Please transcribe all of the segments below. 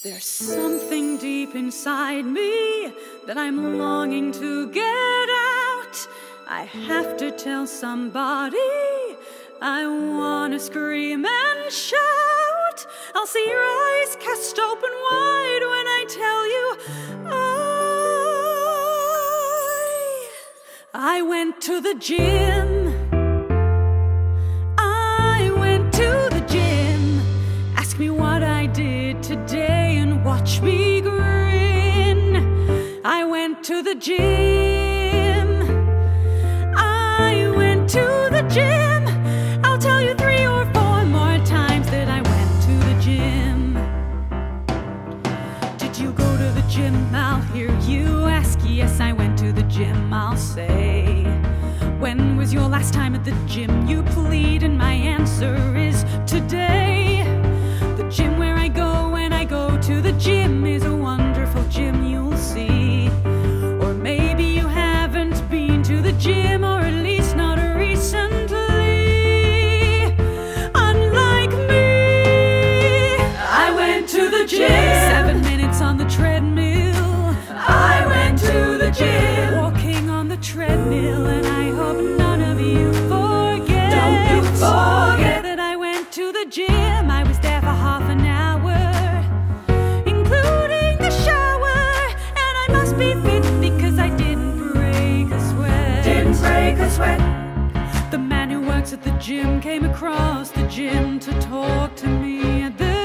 There's something deep inside me that I'm longing to get out. I have to tell somebody. I wanna scream and shout. I'll see your eyes cast open wide when I tell you I I went to the gym. The gym. I went to the gym. I'll tell you three or four more times that I went to the gym. Did you go to the gym? I'll hear you ask. Yes, I went to the gym. I'll say. When was your last time at the gym? You plead, and my answer is today. Gym. Seven minutes on the treadmill. I went to the gym. Walking on the treadmill, and I hope none of you forget. Don't you forget that I went to the gym. I was there for half an hour, including the shower. And I must be fit because I didn't break a sweat. Didn't break a sweat. The man who works at the gym came across the gym to talk to me at the.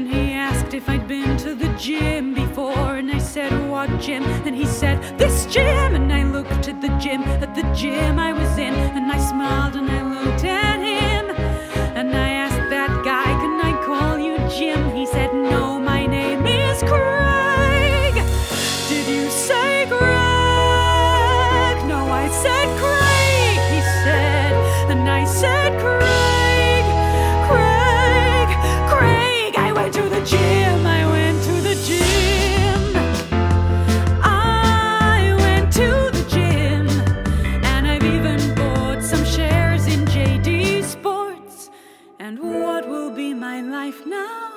And he asked if I'd been to the gym before. And I said, What gym? And he said, This gym. And I looked at the gym, at the gym I was in. And I smiled and I looked at life now?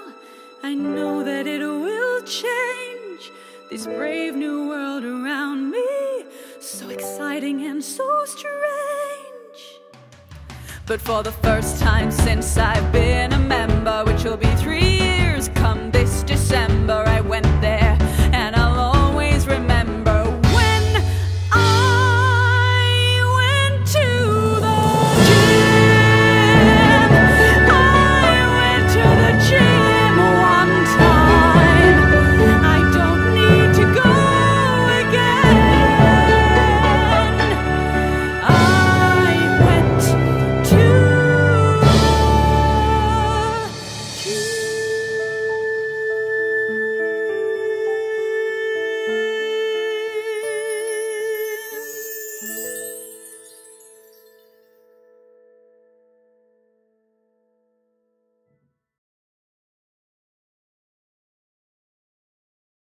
I know that it will change this brave new world around me. So exciting and so strange. But for the first time since I've been a member, which will be